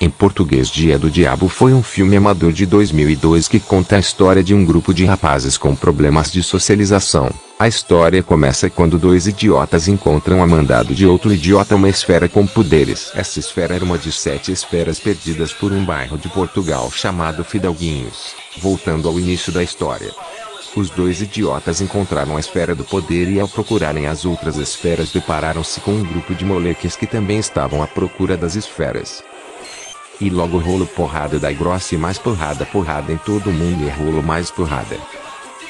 Em português Dia do Diabo foi um filme amador de 2002 que conta a história de um grupo de rapazes com problemas de socialização. A história começa quando dois idiotas encontram a mandado de outro idiota uma esfera com poderes. Essa esfera era uma de sete esferas perdidas por um bairro de Portugal chamado Fidalguinhos. Voltando ao início da história. Os dois idiotas encontraram a esfera do poder e ao procurarem as outras esferas depararam-se com um grupo de moleques que também estavam à procura das esferas. E logo rolo porrada da grossa e mais porrada porrada em todo mundo e rolo mais porrada.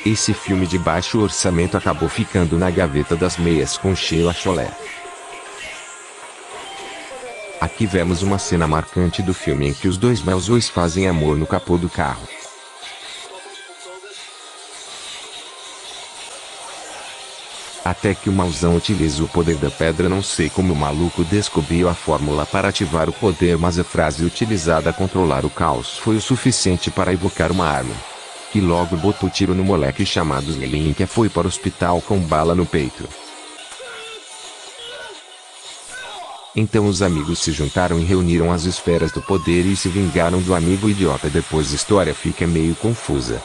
Esse filme de baixo orçamento acabou ficando na gaveta das meias com Sheila Cholé. Aqui vemos uma cena marcante do filme em que os dois Melzois fazem amor no capô do carro. Até que o mauzão utiliza o poder da pedra não sei como o maluco descobriu a fórmula para ativar o poder mas a frase utilizada a controlar o caos foi o suficiente para evocar uma arma. Que logo botou tiro no moleque chamado Zlin que foi para o hospital com bala no peito. Então os amigos se juntaram e reuniram as esferas do poder e se vingaram do amigo idiota depois a história fica meio confusa.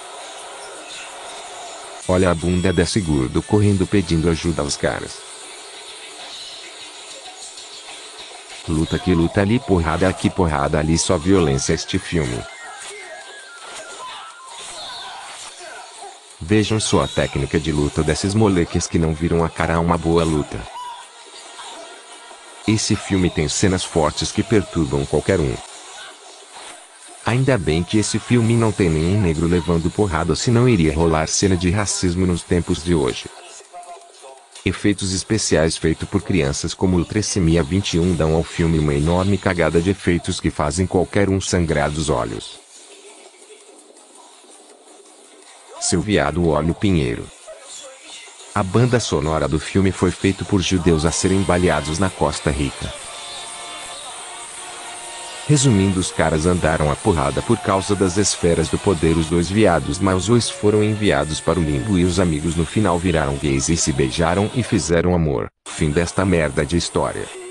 Olha a bunda desse gordo correndo pedindo ajuda aos caras. Luta aqui, luta ali, porrada aqui, porrada ali, só violência este filme. Vejam só a técnica de luta desses moleques que não viram a cara a uma boa luta. Esse filme tem cenas fortes que perturbam qualquer um. Ainda bem que esse filme não tem nenhum negro levando porrada senão iria rolar cena de racismo nos tempos de hoje. Efeitos especiais feitos por crianças como o Tressemia 21 dão ao filme uma enorme cagada de efeitos que fazem qualquer um sangrar dos olhos. Seu viado Óleo Pinheiro A banda sonora do filme foi feita por judeus a serem baleados na Costa Rica. Resumindo os caras andaram a porrada por causa das esferas do poder os dois viados maus foram enviados para o limbo e os amigos no final viraram gays e se beijaram e fizeram amor. Fim desta merda de história.